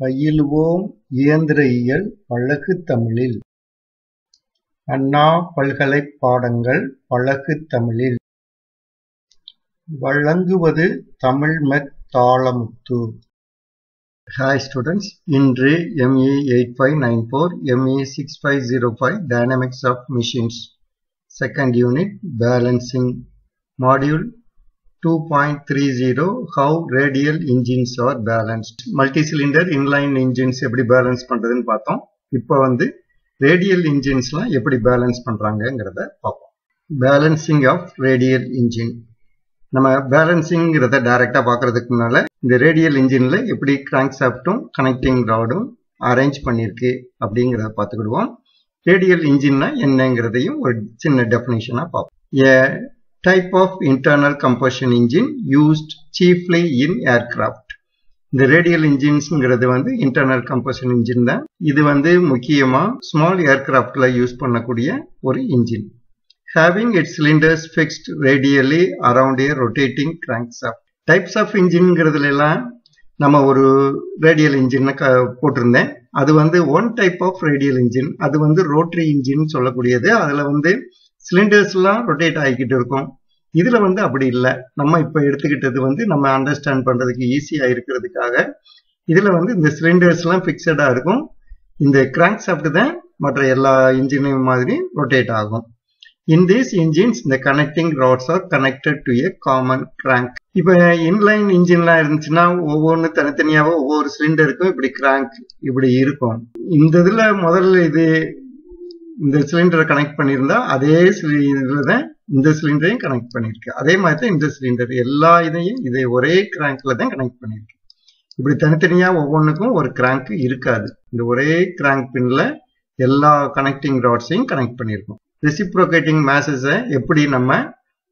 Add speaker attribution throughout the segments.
Speaker 1: பயிலுவோம் இயந்திர இயல் பழகு தமிழில். அண்ணா பல்கலை பாடங்கள் பழகு தமிழில். வழங்குவது தமிழ்மெத் தாளமுத்து ஹாய் ஸ்டூடெண்ட்ஸ் இன்று MA eight five nine four MA six five zero five dynamics of machines second unit balancing module 2.30 How Radial Engines are Balanced. Multi-cylinder inline engines எப்படி பேலன்ஸ் பண்றதுன்னு பார்த்தோம். இப்போ வந்து ரேடியல் இன்ஜின்ஸ்லாம் எப்படி பேலன்ஸ் பண்றாங்கங்கிறத பார்ப்போம். பேலன்சிங் ஆஃப் ரேடியல் இன்ஜின் நம்ம பேலன்சிங்கிறத டைரக்டா பார்க்கறதுக்கு முன்னால இந்த ரேடியல் இன்ஜின்ல எப்படி கிராங்க் சாப்டும் கனெக்டிங் ராடும் அரேஞ்ச் பண்ணிருக்கு அப்படிங்கிறத பார்த்துக்கிடுவோம். ரேடியல் இன்ஜின்னா என்னங்கிறதையும் ஒரு சின்ன டெஃபினேஷனா பார்ப்போம். Type type of internal engine engine used in in இந்த ரேடியல் இன்ஜின்ஸ்ங்கிறது வந்து இன்டர்னல் கம்பஷன் இன்ஜின் தான். இது வந்து முக்கியமா ஸ்மால் ஏர்கிராஃப்ட்ல யூஸ் பண்ணக்கூடிய ஒரு engine having it cylinders cylinders radially around a rotating cranks of types of இன்ஜின்ங்கிறதுல எல்லாம் நம்ம ஒரு ரேடியல் இன்ஜின் போட்டிருந்தேன். அது வந்து one type of radial engine அது வந்து ரோட்டரி இன்ஜின் சொல்லக்கூடியது. அதுல வந்து சிலிண்டர்ஸ் எல்லாம் ரொட்டேட் ஆகிக்கிட்டு இருக்கும். இதுல வந்து அப்படி இல்லை. நம்ம இப்ப எடுத்துக்கிட்டது வந்து நம்ம அண்டர்ஸ்டாண்ட் பண்றதுக்கு ஈஸியா இருக்கிறதுக்காக இதுல வந்து இந்த சிலிண்டர்ஸ் எல்லாம் பிக்சடா இருக்கும். இந்த கிராங்க் சாப்ட் தான் மற்ற எல்லா இன்ஜினையும் மாதிரி ரொட்டேட் ஆகும். இன் தீஸ் இன்ஜின்ஸ் இந்த connecting rods are connected to a common crank இப்போ இன்லைன் இன்ஜின்லாம் இருந்துச்சுன்னா ஒவ்வொன்று தனித்தனியாவோ ஒவ்வொரு சிலிண்டருக்கும் இப்படி கிராங்க் இப்படி இருக்கும். இந்த இதுல முதல்ல இது இந்த சிலிண்டரை கனெக்ட் பண்ணியிருந்தா அதே இதுல தான் இந்த சிலிண்டரையும் கனெக்ட் பண்ணியிருக்கு. அதே மாதிரி தான் இந்த சிலிண்டர் எல்லா இதையும் இதை ஒரே கிராங்க்ல தான் கனெக்ட் பண்ணியிருக்கு. இப்படி தனித்தனியா ஒவ்வொன்றுக்கும் ஒரு கிராங்க் இருக்காது. இந்த ஒரே கிராங்க் பின்ல எல்லா கனெக்டிங் ராட்ஸையும் கனெக்ட் பண்ணியிருக்கோம். ரெசிப்ரோகேட்டிங் மேசஸை எப்படி நம்ம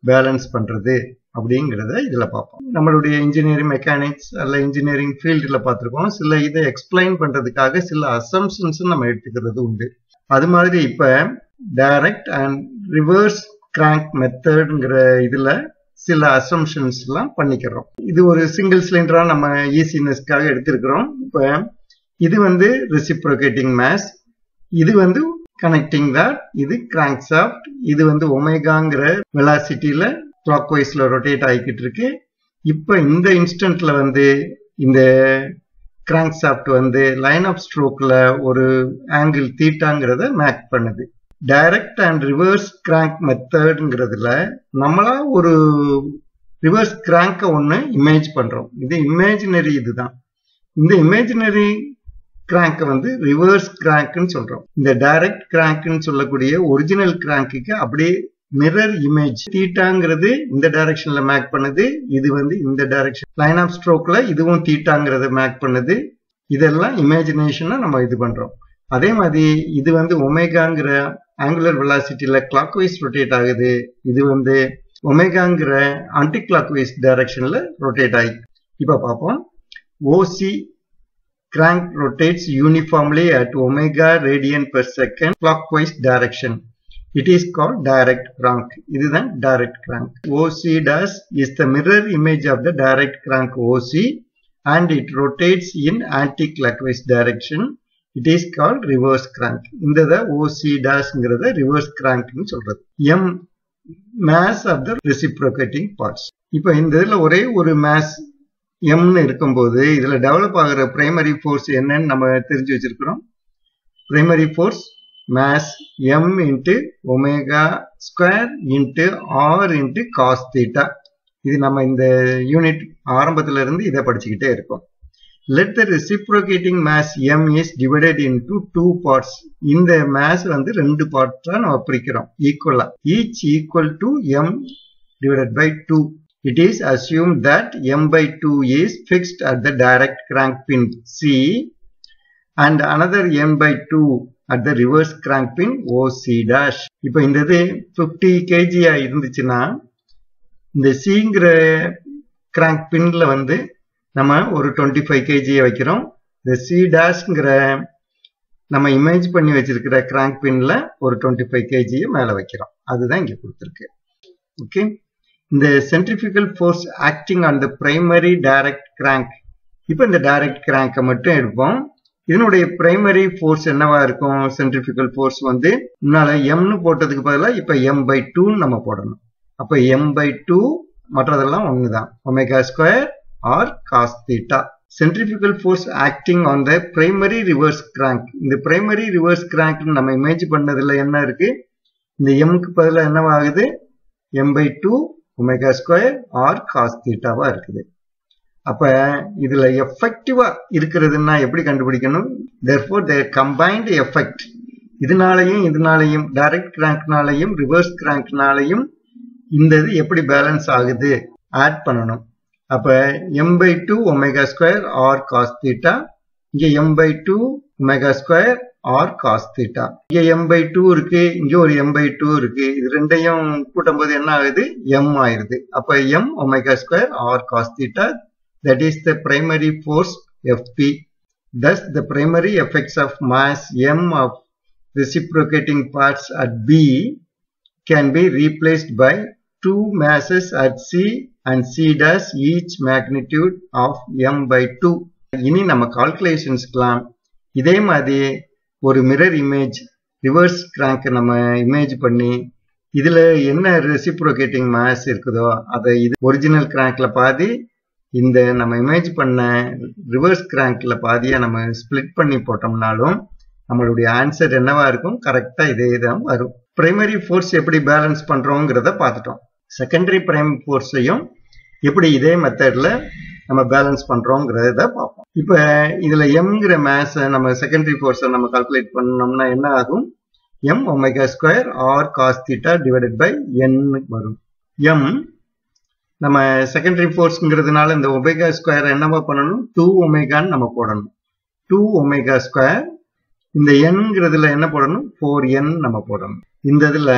Speaker 1: பேலன்ஸ் பண்றது அப்படிங்கிறத இதில் பார்ப்போம். நம்மளுடைய இன்ஜினியரிங் மெக்கானிக்ஸ் அல்ல இன்ஜினியரிங் ஃபீல்டில் பார்த்துருக்கோம். சில இதை எக்ஸ்பிளைன் பண்ணுறதுக்காக சில அசம்ஷன்ஸ் நம்ம எடுத்துக்கிறது உண்டு. அது மாதிரி இப்போ டைரக்ட் அண்ட் ரிவர்ஸ் கிராங்க் மெத்தட்ங்கிற இதுல சில அசம்ஷன்ஸ் எல்லாம் பண்ணிக்கிறோம். இது ஒரு சிங்கிள் சிலிண்டரா நம்ம ஈஸினஸ்க்காக எடுத்திருக்கிறோம். இப்ப இது வந்து ரெசிப்ரோகேட்டிங் மேஸ் இது வந்து கனெக்டிங் தட் இது கிராங்க் சாஃப்ட் இது வந்து ஒமேகாங்கிற வெலாசிட்டியில கிளாக் வைஸ்ல ரொட்டேட் ஆகிக்கிட்டு இருக்கு. இப்ப இந்த இன்ஸ்டன்ட்ல வந்து இந்த கிராங்க் சாஃப்ட் வந்து லைன் ஆஃப் ஸ்ட்ரோக்ல ஒரு ஆங்கிள் தீட்டாங்கிறத மேக் பண்ணுது. டைரக்ட் அண்ட் ரிவர்ஸ் கிராங்க் மெத்தட்ங்கிறதுல நம்மளா ஒரு ரிவர்ஸ் கிராங்கை ஒன்று இமேஜ் பண்ணுறோம் இது இமேஜினரி இதுதான். இந்த இமேஜினரி கிராங்கை வந்து ரிவர்ஸ் கிராங்க்னு சொல்கிறோம் இந்த டைரக்ட் கிராங்க்னு சொல்லக்கூடிய ஒரிஜினல் கிராங்க்கு அப்படியே மிரர் இமேஜ் தீட்டாங்கிறது இந்த டைரக்ஷன்ல மேக் பண்ணுது. இது வந்து இந்த டைரக்ஷன் லைன் ஆஃப் ஸ்ட்ரோக்ல இதுவும் தீட்டாங்கிறத மேக் பண்ணுது. இதெல்லாம் இமேஜினேஷனா நம்ம இது பண்றோம். அதே மாதிரி இது வந்து ஒமேகாங்கிற ஆங்குலர் வெலாசிட்டியில கிளாக் வைஸ் ரொட்டேட் ஆகுது இது வந்து ஒமேகாங்கிற ஆன்டி கிளாக் வைஸ் டைரக்ஷன்ல ரொட்டேட் ஆகி இப்ப பார்ப்போம் OC crank rotates uniformly at omega radian per second clockwise direction. It is called direct crank. இதுதான் direct crank. OC dash is the mirror image of the direct crank OC and it rotates in anti-clockwise direction. It is call reverse crank இந்த OC dashங்கிறத reverse கிராங்க்னு சொல்றது. M mass of the reciprocating parts இப்போ இந்த இதில் ஒரே ஒரு maze எம்னு இருக்கும்போது இதில் டெவலப் ஆகிற பிரைமரி ஃபோர்ஸ் என்னன்னு நம்ம தெரிஞ்சு வச்சிருக்கிறோம். Primary force mass M into omega square into R into cos theta இது நம்ம இந்த யூனிட் ஆரம்பத்துல இருந்து இதை படிச்சுக்கிட்டே இருக்கோம். Let the reciprocating mass M is divided into two parts இந்த மேஸ் வந்து ரெண்டு பார்ட்ஸா நம்ம பிரிக்கிறோம் ஈக்குவலா each equal to M divided by two it is assumed that m by 2 is fixed at the direct crank pin C and another m by 2 at the reverse crank pin OC dash. இப்போ இந்த இது 50 kg இருந்துச்சுன்னா இந்த Cங்கிற crank பின்ல வந்து நம்ம ஒரு twenty five கேஜியை வைக்கிறோம். இந்த சி டேஷ்ங்கிற நம்ம இமேஜ் பண்ணி வச்சிருக்கிற கிராங்க் பின்ல ஒரு டொண்ட்டி ஃபைவ் கேஜியை மேலே வைக்கிறோம். அதுதான் இங்க கொடுத்துருக்கு. ஓகே இந்த centrifugal force acting on the primary direct crank இப்போ இந்த டைரக்ட் கிராங்கை மட்டும் எடுப்போம். இதனுடைய பிரைமரி ஃபோர்ஸ் என்னவா இருக்கும்? சென்ட்ரிபிகல் ஃபோர்ஸ் வந்து முன்னால எம்னு போட்டதுக்கு பதிலாக இப்போ எம் பை டூன்னு நம்ம போடணும். அப்போ எம் பை டூ மற்றதெல்லாம் ஒன்று தான் omega square R cos theta centrifugal force acting on the primary reverse crank இந்த பிரைமரி ரிவர்ஸ் கிராங்க் நம்ம இமேஜ் பண்ணதுல என்ன இருக்கு? இந்த எம்க்கு பதிலாக என்னவாகுது M by two omega square R cos தீட்டாவா இருக்குது. அப்ப இதுல எஃபெக்டிவா இருக்கிறதுன்னா எப்படி கண்டுபிடிக்கணும்? தேர்ஃபோர் த கம்பைன்டு எஃபெக்ட் இதனாலையும் இதனாலையும் டைரக்ட் கிராங்க்னாலையும் ரிவர்ஸ் கிராங்க்னாலையும் இந்த இது எப்படி பேலன்ஸ் ஆகுது? ஆட் பண்ணணும். அப்ப M by two omega square R cos theta இங்க M by two omega square R cos theta இங்க எம் பை டூ இருக்கு இங்க ஒரு எம் பை டூ இருக்கு. இது ரெண்டையும் கூட்டும் போது என்ன ஆகுது? எம் ஆயிருது. அப்ப M omega square R cos theta that is the primary force Fp. Thus, the primary effects of mass m of reciprocating parts at B can be replaced by two masses at C and C dash each magnitude of m by 2. இனி நம்ம கால்குலேஷன்ஸ்க்கெலாம் இதே மாதிரி ஒரு mirror image reverse crank நம்ம image பண்ணி இதில் என்ன reciprocating mass இருக்குதோ அதை இது ஒரிஜினல் கிராங்க்ல பாதி இந்த நம்ம இமேஜ் பண்ண ரிவர்ஸ் கிராங்க்ல பாதியாக நம்ம ஸ்ப்ளிட் பண்ணி போட்டோம்னாலும் நம்மளுடைய ஆன்சர் என்னவா இருக்கும்? கரெக்டாக இதே தான் வரும். பிரைமரி ஃபோர்ஸ் எப்படி பேலன்ஸ் பண்ணுறோங்கிறத பார்த்துட்டோம். செகண்டரி பிரைம் ஃபோர்ஸையும் எப்படி இதே மெத்தட்ல நம்ம பேலன்ஸ் பண்றோங்கிறத பார்ப்போம். இப்போ இதுல எம்ங்கிற மேஸை நம்ம செகண்டரி ஃபோர்ஸை நம்ம கால்குலேட் பண்ணோம்னா என்ன ஆகும்? M omega square R cos theta divided by N வரும். எம் நம்ம செகண்டரி ஃபோர்ஸ்ங்கிறதுனால இந்த ஒமேகா ஸ்கொயர் என்னவா பண்ணணும்? டூ ஒமேகான்னு நம்ம போடணும். டூ ஒமேகா ஸ்கொயர் இந்த என்ங்கிறதுல என்ன போடணும்? ஃபோர் என் நம்ம போடணும். இந்த இதுல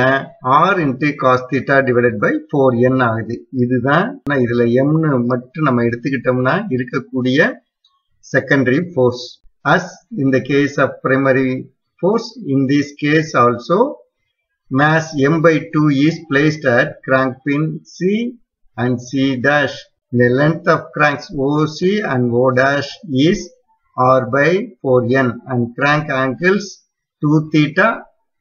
Speaker 1: R into cos theta divided by four N ஆகுது இதுதான் இதுல எம்னு மட்டும் நம்ம எடுத்துக்கிட்டோம்னா இருக்கக்கூடிய செகண்டரி ஃபோர்ஸ் அஸ் இந்த case of primary force in this case also mass m by 2 is placed at crank pin C and C dash. The length of cranks OC and O dash is R by 4N and crank angles 2 theta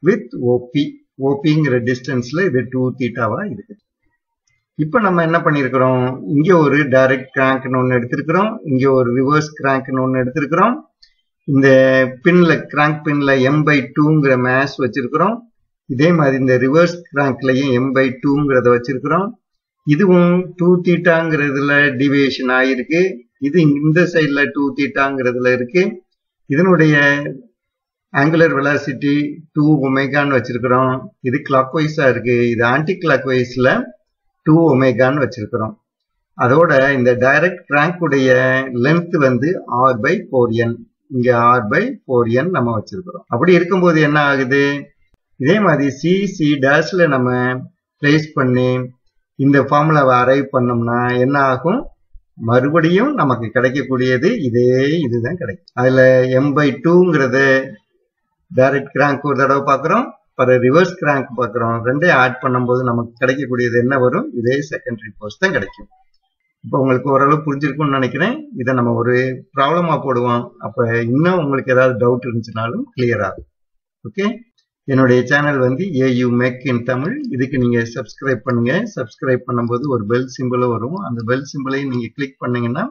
Speaker 1: with OP ஓபிங்கிற டிஸ்டன்ஸ்ல இது two தீட்டாவா இருக்கு. இப்போ நம்ம என்ன பண்ணியிருக்கிறோம் இங்க ஒரு direct கிராங்க்னு ஒன்று எடுத்திருக்கிறோம். இங்க ஒரு ரிவர்ஸ் கிராங்க்னு ஒன்று எடுத்திருக்கிறோம். இந்த பின்ல கிராங்க் பின்ல எம் பை டூங்கிற மேஸ் வச்சிருக்கிறோம். இதே மாதிரி இந்த ரிவர்ஸ் கிராங்க்லயும் எம் பை டூங்கிறத வச்சிருக்கிறோம். இதுவும் டூ தீட்டாங்கிறதுல டிவியேஷன் ஆயிருக்கு. இது இந்த சைட்ல டூ தீட்டாங்கிறதுல இருக்கு. இதனுடைய ஆங்குலர் வெலாசிட்டி டூ ஒமேகான்னு வச்சிருக்கிறோம். இது கிளாக் வைஸாக இருக்கு. இது ஆன்டி கிளாக் வைஸில் டூ ஒமேகான்னு வச்சிருக்கிறோம். அதோட இந்த டைரக்ட் கிராங்க் உடைய லென்த் வந்து ஆர் பை ஃபோர் என் இங்க ஆர் பை ஃபோர் என் நம்ம வச்சிருக்கிறோம். அப்படி இருக்கும்போது என்ன ஆகுது? இதே மாதிரி சி சி டேஷ்ல நம்ம பிளேஸ் பண்ணி இந்த ஃபார்முலாவை அரைவ் பண்ணோம்னா என்ன ஆகும்? மறுபடியும் நமக்கு கிடைக்கக்கூடியது இதே இதுதான் கிடைக்கும். அதுல எம் பை டூங்கிறது டைரக்ட் கிராங்க் ஒரு தடவை பார்க்குறோம் பர் ரிவர்ஸ் கிராங்க் பார்க்குறோம். ரெண்டையும் ஆட் பண்ணும்போது நமக்கு கிடைக்கக்கூடியது என்ன வரும்? இதே செகண்டரி போர்ஸ் தான் கிடைக்கும். இப்போ உங்களுக்கு ஓரளவு புரிஞ்சிருக்கும்னு நினைக்கிறேன். இதை நம்ம ஒரு ப்ராப்ளமாக போடுவோம். அப்போ இன்னும் உங்களுக்கு ஏதாவது டவுட் இருந்துச்சுனாலும் கிளியர் ஆகும். ஓகே என்னுடைய சேனல் வந்து ஏயு மேக் இன் தமிழ். இதுக்கு நீங்கள் சப்ஸ்கிரைப் பண்ணுங்கள் சப்ஸ்கிரைப் பண்ணும்போது ஒரு பெல் சிம்பிளும் வரும். அந்த பெல் சிம்பிளையும் நீங்கள் கிளிக் பண்ணீங்கன்னா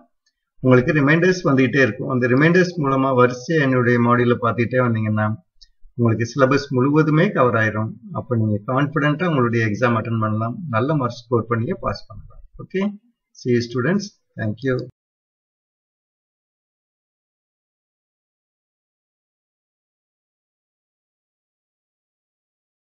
Speaker 1: உங்களுக்கு ரிமைண்டர்ஸ் வந்துகிட்டே இருக்கும். அந்த ரிமைண்டர்ஸ் மூலமாக வரிசையாக என்னுடைய மாடியில் பார்த்துக்கிட்டே வந்தீங்கன்னா உங்களுக்கு சிலபஸ் முழுவதுமே கவர் ஆயிரும். அப்போ நீங்க கான்ஃபிடென்ட்டாக உங்களுடைய எக்ஸாம் அட்டன் பண்ணலாம். நல்ல மார்க் ஸ்கோர் பண்ணியே பாஸ் பண்ணலாம். Okay see students thank you